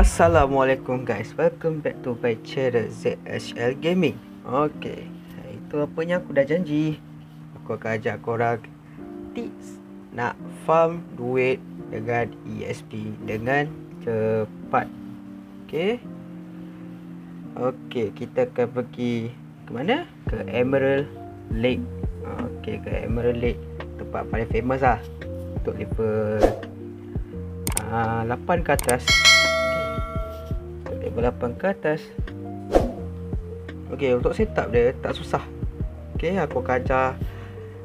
Assalamualaikum guys. Welcome back to my channel ZHL Gaming. Okay Itu apa yang aku dah janji. Aku akan ajak korang Tips Nak farm duit Dengan ESP Dengan cepat. Okay? Okay Kita akan pergi Ke mana? Ke Emerald Lake. Okay ke Emerald Lake Tempat paling famous lah. Untuk level uh, 8 ke atas level 8 ke atas. Ok untuk setup dia tak susah. Ok aku akan ajar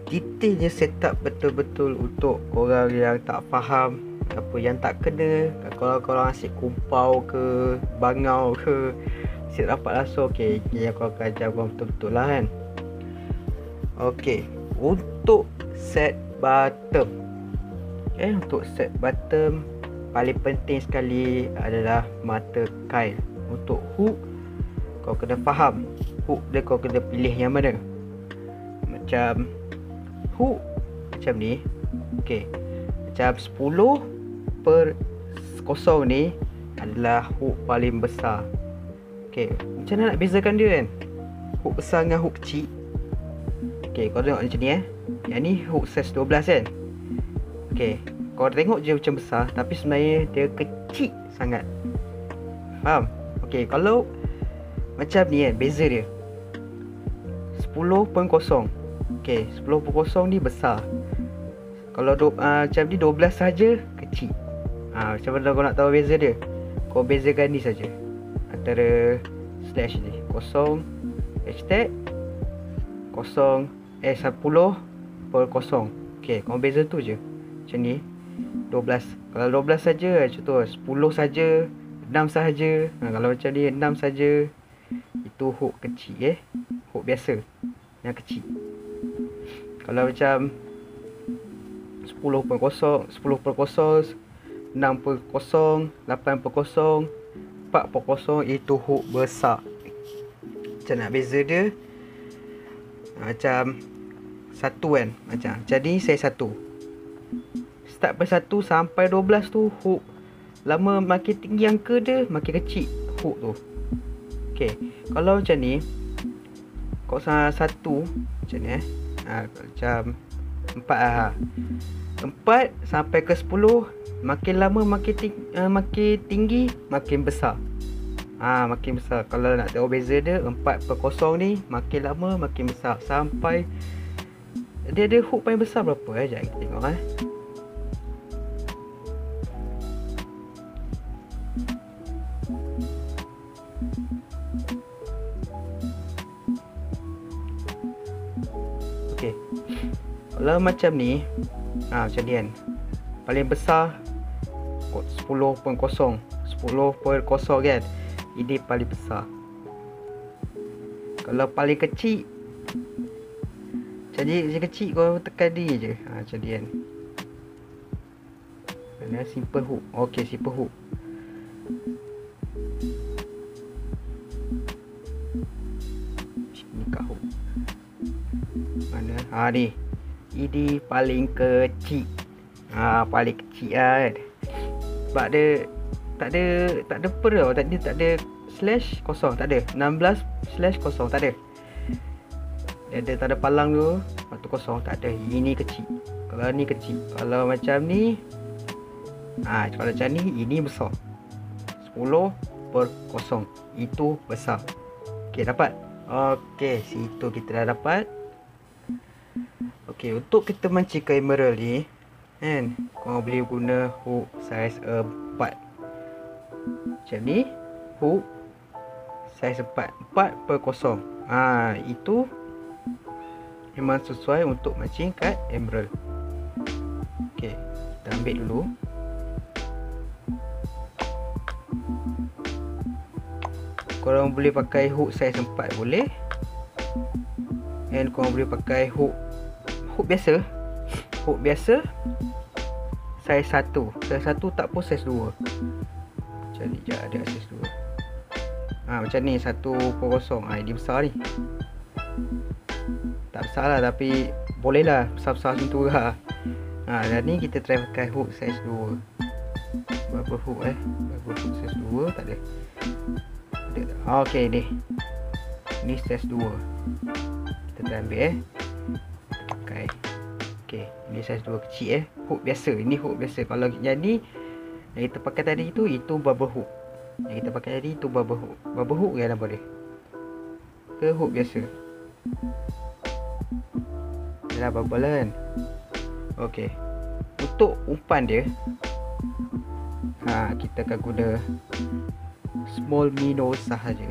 detailnya setup betul-betul untuk korang yang tak faham apa yang tak kena kalau korang asyik kumpau ke bangau ke asyik rapat langsung. Ok ni aku akan ajar korang betul-betul lah kan. Ok untuk set bottom. Ok untuk set bottom paling penting sekali adalah mata kail untuk hook kau kena faham. Hook dia kau kena pilih yang mana. Macam hook macam ni. Okey. Macam 10 per kosong ni adalah hook paling besar. Okey. Macam mana nak bezakan dia kan? Hook besar dengan hook kecil. Okey kau tengok macam ni eh. Yang ni hook size 12 kan? Okey kau tengok je macam besar Tapi sebenarnya dia kecil sangat. Faham? Okay kalau Macam ni kan beza dia. 10.0 Okay 10.0 ni besar. Kalau do, uh, macam ni 12 saja kecil. Uh, Macam mana kau nak tahu beza dia? Kau bezakan ni saja. Antara Slash ni. Kosong Hashtag Kosong Eh 10 Per kosong Okay kau beza tu je. Macam ni 12 Kalau 12 saja contoh 10 saja 6 saja. Ha, Kalau macam ni 6 saja Itu hook kecil eh. Hook biasa Yang kecil. Kalau macam 10 per kosong 10 per kosong 6 per kosong 8 per kosong 4 per kosong Itu hook besar. Macam nak beza dia Macam Satu kan. Macam Jadi saya satu start pada 1 sampai 12 tu hook. Lama makin tinggi angka dia makin kecil hook tu. Okey kalau macam ni kau sama satu macam ni eh. Ha, macam 4 ah. 4 sampai ke 10 makin lama makin tinggi, uh, makin tinggi makin besar. Ha, makin besar. Kalau nak tahu beza dia 4 per 0 ni makin lama makin besar. Sampai dia ada hook paling besar berapa eh jap kita tengok eh Kalau macam ni ha, Macam ni kan. Paling besar 10 per kosong 10 per kosong kan? Ini paling besar. Kalau paling kecil ni Macam kecil kau tekan ni je. Ha, Macam ni kan. Mana simple hook? Ok simple hook. Ni kat hook. Mana? Ha ni ini paling kecil. Ha, Paling kecil lah kan. Sebab dia Tak ada Tak ada per tau. Tak ada, tak ada Slash kosong Tak ada. 16 Slash kosong Tak ada. Dia ada tak ada palang tu Lepas tu kosong Tak ada. Ini kecil. Kalau ni kecil. Kalau macam ni ha, Kalau macam ni Ini besar. 10 per kosong. Itu besar. Okay dapat? Okay Situ kita dah dapat Okey, untuk kita mancing ke emerald ni kan, kau boleh guna hook saiz 4. Macam ni, hook saiz 4. 4 per kosong. Ha, itu memang sesuai untuk mancing kat emerald. Okey, kita ambil dulu. Korang boleh pakai hook saiz 4 boleh. And korang boleh pakai hook hook biasa. Hook biasa. Saiz 1 saiz 1 tak pun saiz 2 macam ni ada saiz 2 ha, macam ni 1 per kosong. Ha, ini besar ni. Tak besar lah tapi boleh lah. Besar-besar macam tu lah. Ha, dan ni kita try pakai hook saiz 2 Bubble hook eh? Bubble hook size 2 Tak ada? Ah, okay ni. Ni size 2 Kita tak ambil eh Okay Ni size 2 kecil eh. Hook biasa Ini hook biasa. Kalau ni Yang kita pakai tadi tu Itu bubble hook. Yang kita pakai tadi Itu bubble hook. Bubble hook yang nama dia? Ke hook biasa? Yalah bubble kan? Okay Untuk umpan dia ha, Kita akan guna Small minnow sahaja.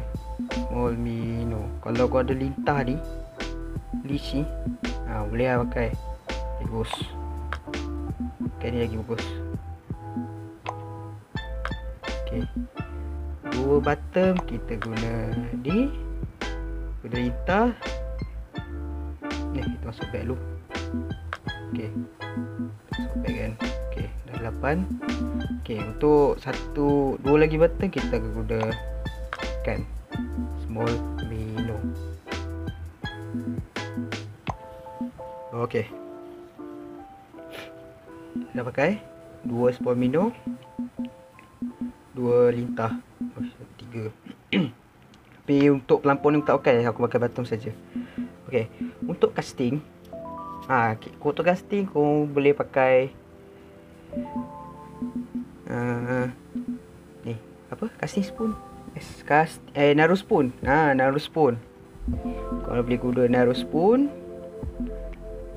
Small minnow. Kalau kau ada lintah ni ni ha, Boleh lah pakai Bagus Pakai ni lagi bagus. Okay Dua bottom kita guna ni Guna lintah Ni kita masuk bag dulu. Okay Masuk bag kan. Okay dah 8 Okay untuk satu Dua lagi button kita akan guna Kan. Small minnow Okay Dah pakai? Dua small minnow Dua lintah. Oh, Tiga. Tapi untuk pelampung ni tak pakai. Aku pakai batung saja. Okay Untuk casting. Ha, untuk casting kau boleh pakai uh, ni. Apa? Casting spoon. Yes, cast eh naru spoon. Ha naru spoon. Kau boleh guna naru spoon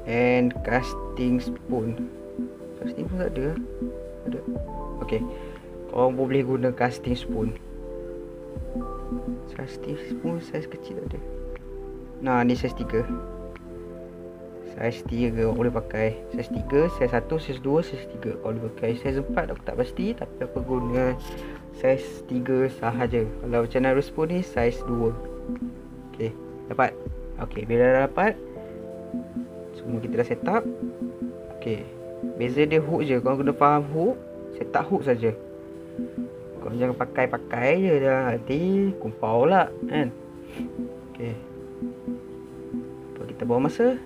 and casting spoon casting spoon tak ada. Ada. Okey. Kau boleh guna casting spoon casting spoon saiz kecil tak ada. Nah ni saiz 3 Saiz 3 orang boleh pakai. Saiz 3, saiz 1, saiz 2, saiz 3 Kalau boleh pakai saiz 4 aku tak pasti. Tapi aku guna saiz 3 sahaja. Kalau macam Naruto pun ni saiz 2 Okay, dapat? Okay, bila dah dapat Semua kita dah set up. Okay, beza dia hook je. Kau kena faham hook Set up hook saja. Kau jangan pakai-pakai je dah. Nanti kumpau lah kan? Okay kita bawa masa?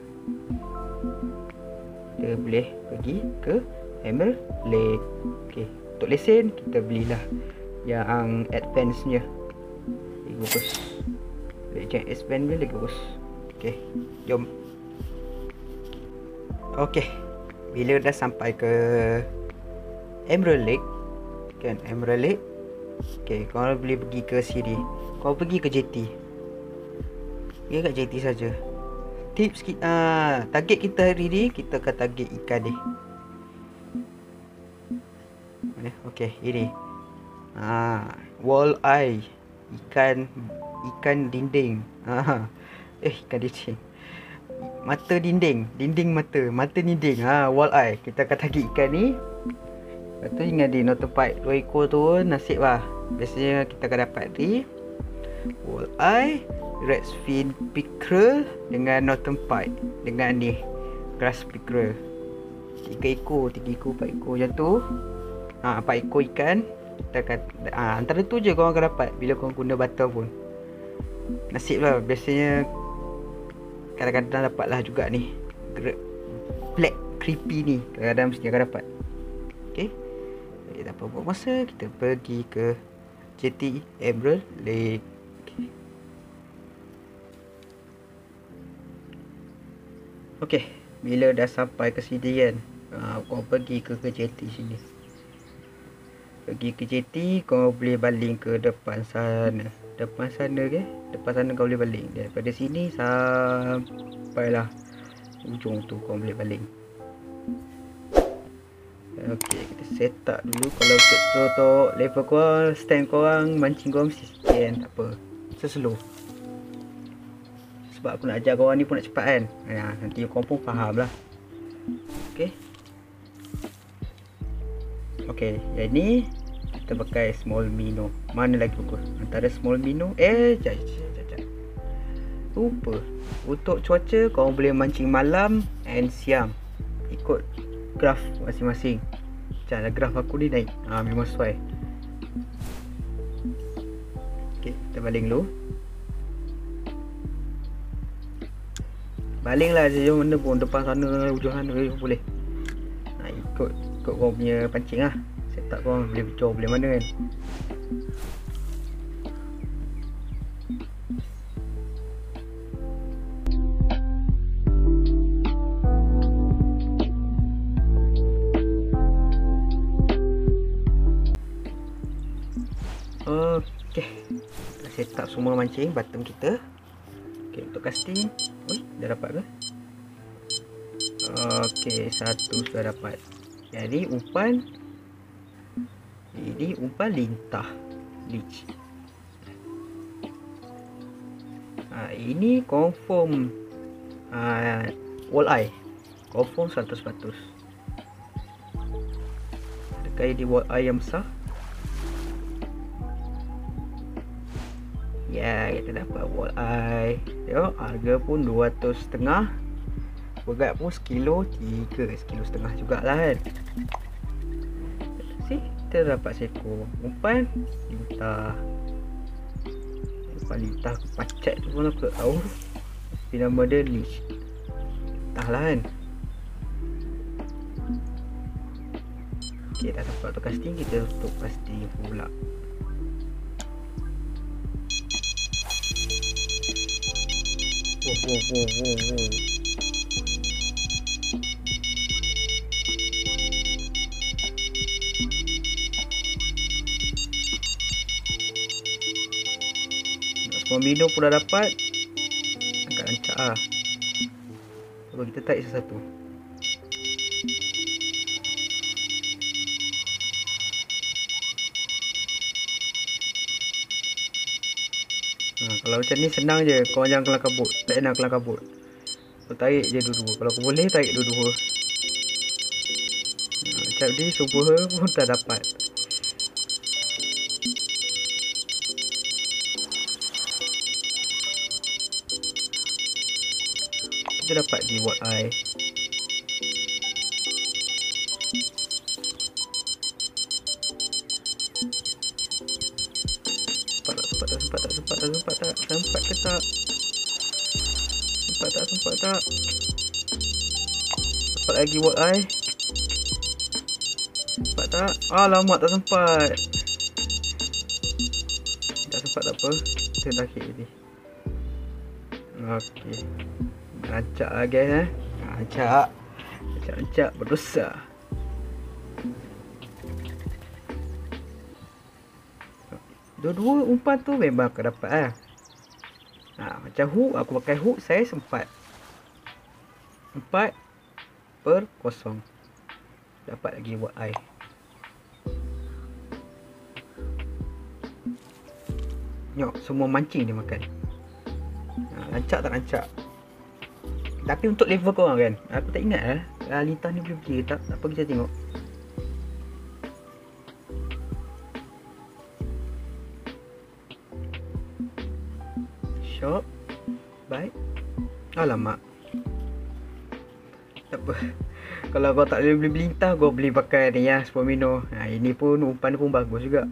Kita boleh pergi ke Emerald Lake okay. untuk lesen kita belilah yang advance nya lagi bagus. Yang advance ni lagi bagus. Ok jom. Ok bila dah sampai ke Emerald Lake kan? Emerald Lake. Ok kau boleh pergi ke sini kau pergi ke JT Ya kat JT saja. Tips kita uh, target kita hari ni kita akan target ikan ni. Mana? Okey ini. Ah wall eye. Ikan ikan dinding. Ah eh ikan dinding mata dinding. Dinding mata. Mata dinding. Ha wall eye. Kita akan target ikan ni. Lepas tu ingat di no tempat dua ekor tu nasib lah. Biasanya kita akan dapat di Wall eye red fin pickerel dengan pipe dengan ni grass pickerel. Tiga ekor tiga ekor empat ekor macam tu. Ha, empat ekor ikan. Kita akan ha, antara tu je korang akan dapat bila korang guna butter pun. Nasib lah. Biasanya kadang-kadang dapat lah juga ni black creepy ni kadang-kadang mesti akan dapat ok jadi tak apa buat masa kita pergi ke JT Emerald Lake Okey, bila dah sampai ke sini kan, uh, kau pergi ke ke JT sini. Pergi ke JT, kau boleh baling ke depan sana. Depan sana ke? Depan sana kau boleh baling. Daripada sini sampailah ujung tu kau boleh baling. Okey, kita set up dulu kalau untuk level kau stand kau orang mancing kau mesti sekian tak apa. Seslow sebab aku nak ajar korang ni pun nak cepat kan ya, nanti korang pun faham lah ok ok yang ni kita pakai small mino. Mana lagi aku antara small mino? Eh jap lupa untuk cuaca korang boleh mancing malam and siang. Ikut graf masing-masing. Macam graf aku ni naik? Ha, memang sesuai. Ok kita baling dulu. Baling lah sejauh mana pun Depan sana Ujung sana boleh. Ha, Ikut Ikut kau punya pancing lah Setup kau boleh pecah boleh mana kan Okey. Set up semua mancing bottom kita. Okey, untuk casting. Oi, dah dapat ke? Okey, satu sudah dapat. Jadi umpan ini umpan lintah leech. Ha, ini confirm ha, walleye. Confirm 100%. Dekat di walleye yang besar. Ya, kita dapat wall eye. Tengok, harga pun 200 setengah. Berat pun sekilo 3, sekilo setengah jugalah kan. Kita dapat seko. Umpan lintah. Umpan lintah pacat tu pun aku tak tahu. Tapi nama dia leash. Entahlah kan. Okay, dah dapat tu casting. Kita tutup casting pula. Wow, wow, wow, wow, wow. Minum pun dah dapat. Agak rancak lah. Cuba kita tarik satu-satu. Ha, kalau macam ni senang je. Kau jangan kelang kabut. Tak nak kelang kabut. Kau tarik je dua-dua. Kalau kau boleh tarik dua-dua. Ha, Macam ni semua pun dah dapat Kita dapat di what eye sempat tak sempat tak sempat tak sempat ke tak? Sempat tak sempat tak? Sempat lagi buat ai sempat tak? Alamak tak sempat. Tak sempat tak apa. Kita tarik ni Okey. Rancak lah guys eh. Rancak. Rancak-rancak berdosa. Dua-dua umpan tu memang aku dapat lah. Ha, macam hook, aku pakai hook saya sempat. Empat per kosong. Dapat lagi buat air. Tengok, semua mancing dia makan. Ha, rancak tak rancak. Tapi untuk level korang kan, aku tak ingat lah. Uh, lintah ni boleh pergi tak? Tak apa kita tengok. shop Baik Alamak apa Kalau kau tak boleh beli belintah Kau beli pakai ni ya Spomino ha, Ini pun umpan pun bagus juga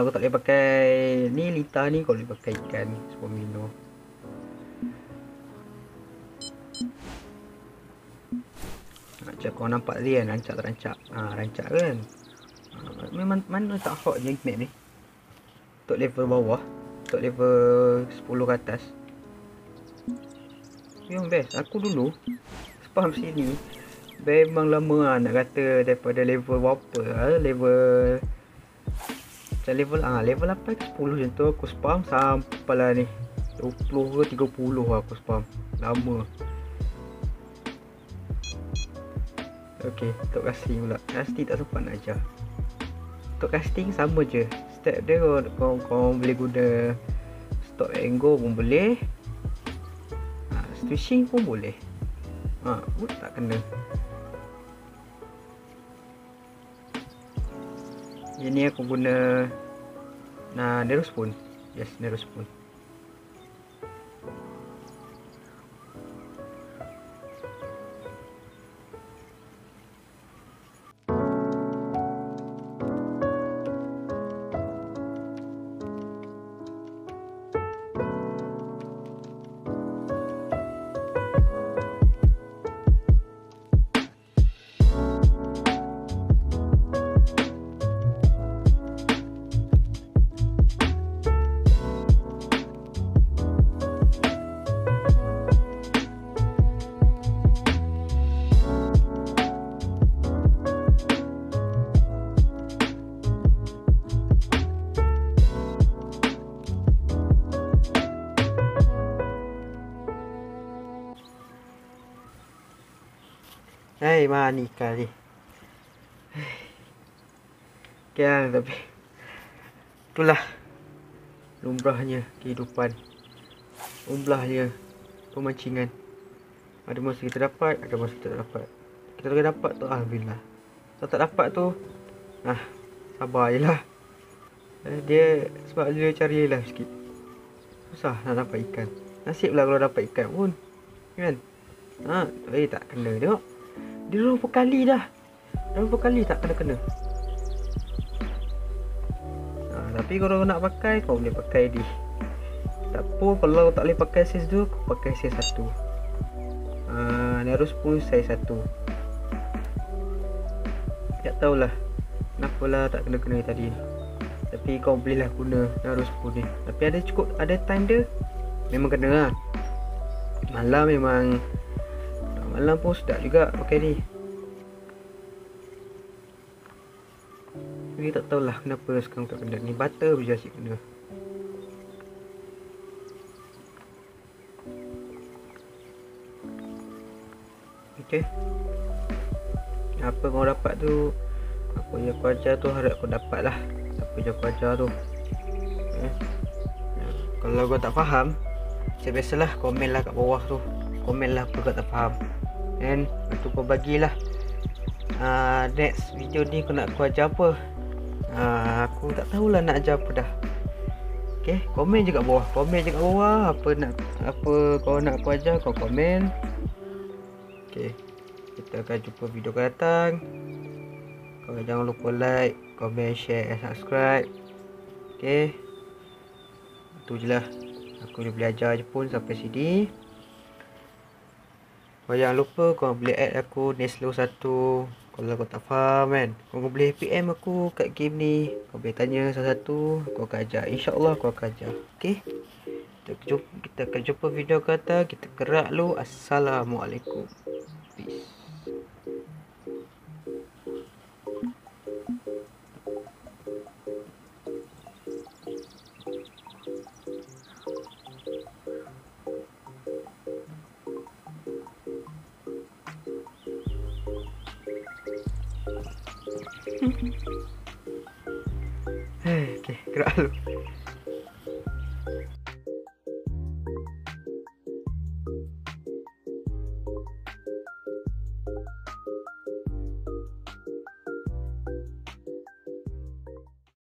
Kalau kau tak boleh pakai Ni lintah ni Kau boleh pakai ikan Spomino. Macam kau nampak tadi kan rancak tak rancak ha, rancak kan? Ha, memang mana tak hot je map ni? Untuk level bawah. Untuk level 10 ke atas. Yang best. Aku dulu spam sini memang lama lah nak kata daripada level berapa lah level macam level ah level 8 ke 10 macam tu aku spam sampai lah ni 20 ke 30 aku spam lama Okey, untuk casting pula. Casting tak sempat nak ajar. Untuk casting sama je. Step dia kau, kau, kau boleh guna stop and go pun boleh. Ha, switching pun boleh. Ha, pun tak kena. Ini aku guna nah Nero spoon. Yes, Nero spoon. Hai mani kali. Kan tapi itulah lumrahnya kehidupan. Lumrahnya pemancingan. Ada masa kita dapat, ada masa kita tak dapat. Kita tak dapat tu alhamdulillah. Kalau tak dapat tu ah sabar je lah. Eh, dia sebab dia cari lah sikit. Susah nak dapat ikan. Nasib lah kalau dapat ikan pun. Kan? Ha, eh tak kena tengok. Dia berapa kali dah. Dah berapa kali tak kena-kena. Ha, tapi kalau nak pakai, kau boleh pakai di. Tak apa, kalau tak boleh pakai size 2, kau pakai size 1. Ha, Narus pun size 1. Tak tahulah. Kenapa lah tak kena-kena tadi. Tapi kau boleh lah guna Narus pun ni. Tapi ada cukup, ada time dia. Memang kena lah. Malam memang Malam pun sedap juga pakai ni. Tapi tak tahulah kenapa sekarang tak kena Ni. Butter je asyik kena. Okay Apa kau dapat tu? Apa yang kau ajar tu harap kau dapat lah. Apa yang kau ajar tu. Eh? Kalau kau tak faham Macam biasalah komen lah kat bawah tu. Komen lah apa kau tak faham And kau bagilah. Uh, Next video ni kau nak aku ajar apa? Uh, Aku tak tahulah nak ajar apa dah. Okay Komen je kat bawah. Komen je kat bawah. Apa nak Apa kau nak aku ajar Kau komen. Okay Kita akan jumpa video akan datang. Kau jangan lupa like Comment, share and subscribe. Okay Itu je lah. Aku dah belajar je pun sampai sini kau jangan lupa kau boleh add aku Neslo 1 Kalau kau tak faham kan Kau boleh PM aku kat game ni Kau boleh tanya satu-satu Kau akan ajar. InsyaAllah kau akan ajar Okay kita, jumpa, kita akan jumpa video kata Kita kerak lu. Assalamualaikum. Peace